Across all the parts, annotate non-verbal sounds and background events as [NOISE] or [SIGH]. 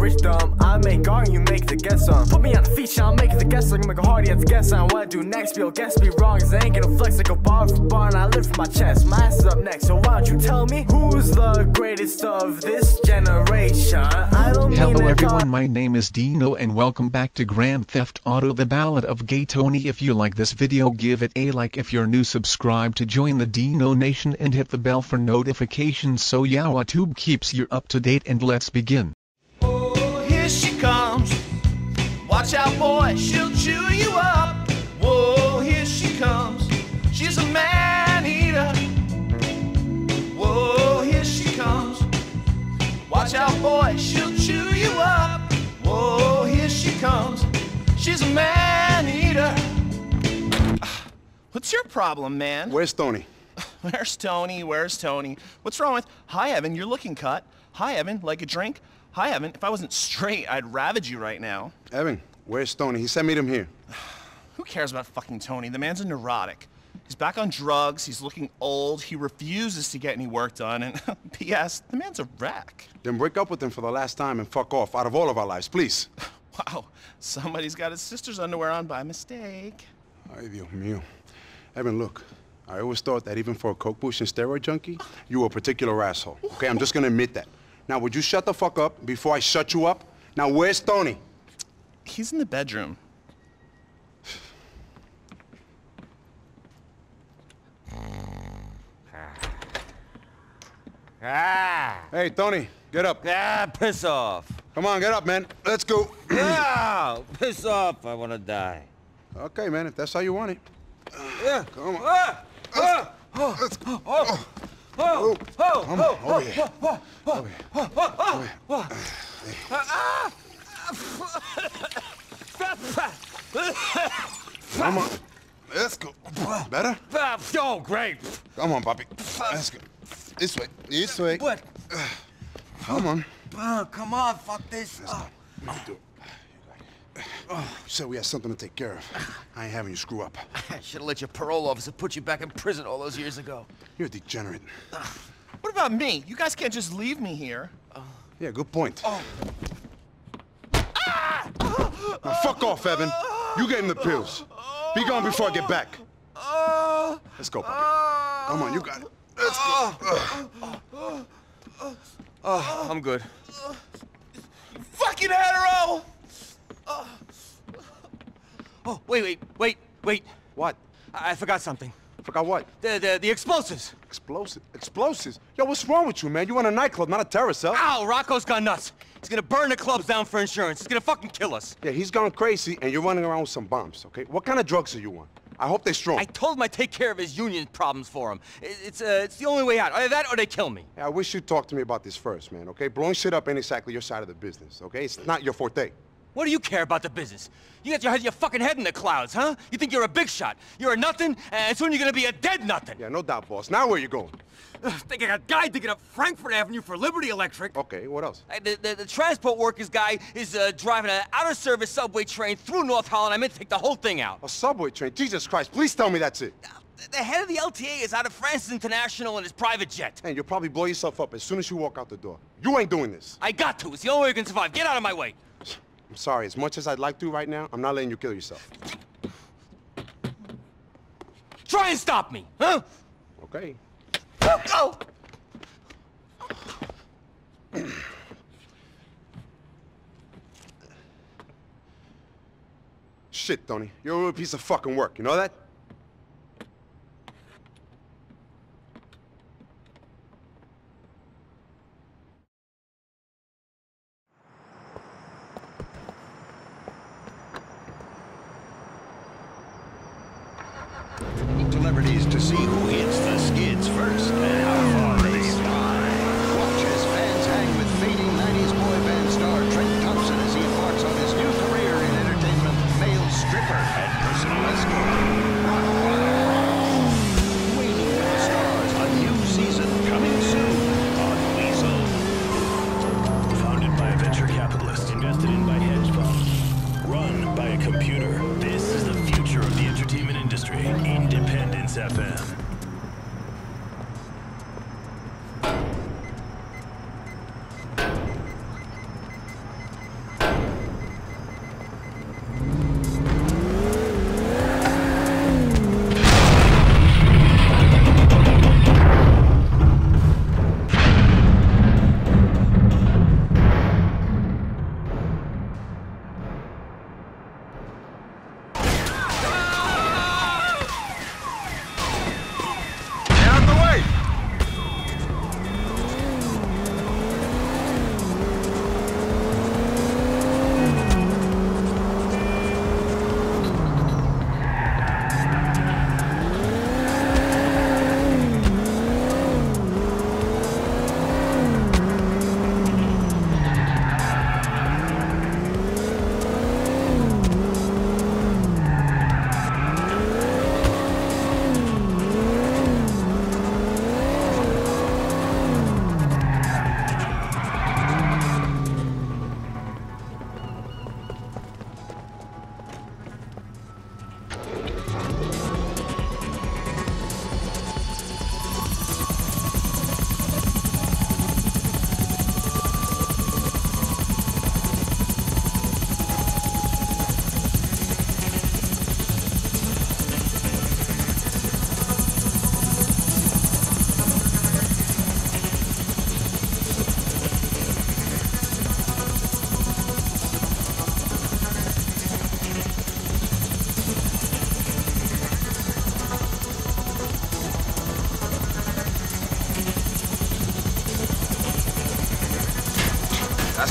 rich dumb. I make art, you make the guest song. Put me on a feature, I'll make the guest song. You make a hard, you have to guess on what I do next. You'll guess me wrong, cause I ain't gonna flex like a bar for bar. And I live for my chest. My ass is up next, so why don't you tell me who's the greatest of this generation? I don't Hello everyone my name is Dino and welcome back to Grand Theft Auto The Ballad of Gay Tony if you like this video give it a like if you're new subscribe to join the Dino Nation and hit the bell for notifications so YouTube keeps you up to date and let's begin. Watch out, boy, she'll chew you up. Whoa, here she comes. She's a man eater. Whoa, here she comes. Watch out, boy, she'll chew you up. Whoa, here she comes. She's a man eater. What's your problem, man? Where's Tony? [LAUGHS] Where's Tony? Where's Tony? What's wrong with? Hi, Evan. You're looking cut. Hi, Evan. Like a drink? Hi, Evan. If I wasn't straight, I'd ravage you right now. Evan, where's Tony? He said meet him here. [SIGHS] Who cares about fucking Tony? The man's a neurotic. He's back on drugs. He's looking old. He refuses to get any work done. And [LAUGHS] P.S. The man's a wreck. Then break up with him for the last time and fuck off out of all of our lives, please. [SIGHS] Wow. Somebody's got his sister's underwear on by mistake. Ay, Dios mío. Evan, look. I always thought that even for a coke push and steroid junkie, you were a particular asshole. Okay, I'm just gonna admit that. Now, would you shut the fuck up before I shut you up? Now, where's Tony? He's in the bedroom. [SIGHS] Ah! Hey, Tony, get up. Ah, piss off. Come on, get up, man. Let's go. [CLEARS THROAT] ah, piss off. I want to die. okay, man, if that's how you want it. Yeah. Come on. Ah! Ah! Let's go. Oh! Oh! Oh! Over here. Over here. Over. Come on. Let's go. Better? Oh, great. Come on, Bobby. Let's go. This way. This way. What? Come on. Oh, come on, fuck this. Oh. Let me do it. Oh, you said we had something to take care of. I ain't having you screw up. [LAUGHS] I should have let your parole officer put you back in prison all those years ago. You're a degenerate. What about me? You guys can't just leave me here. Oh. Yeah, good point. Oh. Now fuck off, Evan. You gave him the pills. Be gone before I get back. Let's go, Bobby. Come on, you got it. Let's go. Oh, I'm good. Fucking hetero! Oh, wait, wait, wait, wait. What? I, I forgot something. Forgot what? The, the, the explosives. Explosive. Explosives? Yo, what's wrong with you, man? You in a nightclub, not a terrorist cell. Ow, Rocco's gone nuts. He's gonna burn the clubs down for insurance. He's gonna fucking kill us. Yeah, he's gone crazy, and you're running around with some bombs, okay? What kind of drugs are you on? I hope they're strong. I told him I'd take care of his union problems for him. It's, uh, it's the only way out. Either that or they kill me. Yeah, I wish you'd talk to me about this first, man, okay? Blowing shit up ain't exactly your side of the business, okay? It's not your forte. What do you care about the business? You got your head, your fucking head in the clouds, huh? You think you're a big shot. You're a nothing, and soon you're gonna be a dead nothing. Yeah, no doubt, boss. Now where you going? Ugh, think I got a guy digging up Frankfurt Avenue for Liberty Electric. Okay, what else? Uh, The, the, the transport workers guy is uh, driving an out-of-service subway train through North Holland. I meant to take the whole thing out. A subway train. Jesus Christ, please tell me that's it. The head of the LTA is out of Francis International in his private jet. And you'll probably blow yourself up as soon as you walk out the door. You ain't doing this. I got to. It's the only way we can survive. Get out of my way. I'm sorry, as much as I'd like to right now, I'm not letting you kill yourself. Try and stop me, huh? Okay. Oh! Shit, Tony. You're a real piece of fucking work. You know that? Celebrities to see who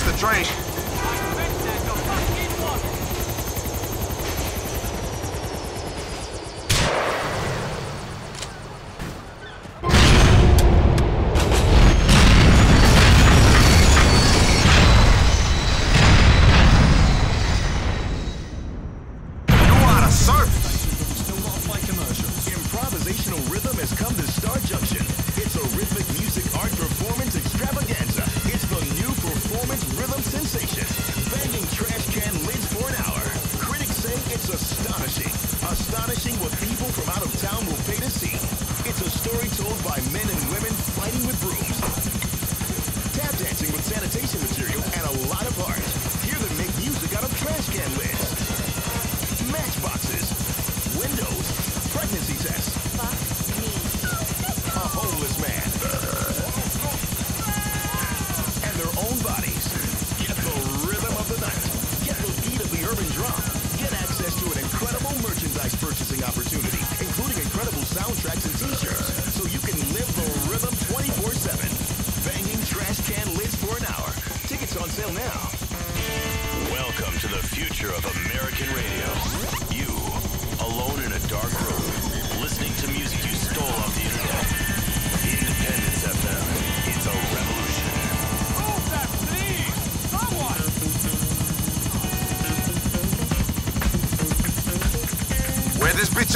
the drink. What people from out of town will pay to see. It's a story told by men and women fighting with brooms. Tap dancing with sanitation material and a lot of heart. Hear them make music out of trash can lids. Matchboxes. Windows. Pregnancy tests. Fuck me. A homeless man. American radio. You, alone in a dark room, listening to music you stole off the internet. Independence FM. It's a revolution. Move that, please! Someone! Where this bitch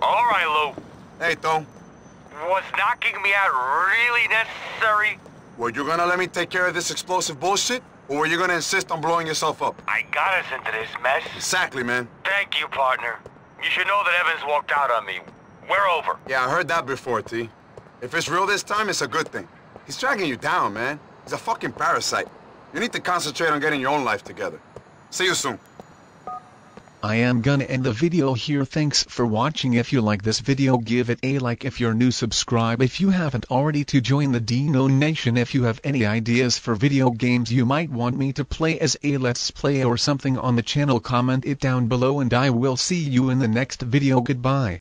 All right, Lou. Hey, Tom. Was knocking me out really necessary? Were you gonna let me take care of this explosive bullshit? Or were you gonna insist on blowing yourself up? I got us into this mess. Exactly, man. Thank you, partner. You should know that Evans walked out on me. We're over. Yeah, I heard that before, T. If it's real this time, it's a good thing. He's dragging you down, man. He's a fucking parasite. You need to concentrate on getting your own life together. See you soon. I am gonna end the video here. Thanks for watching. If you like this video give it a like. If you're new subscribe. If you haven't already to join the Dino Nation. If you have any ideas for video games you might want me to play as a let's play or something on the channel comment it down below and I will see you in the next video. Goodbye.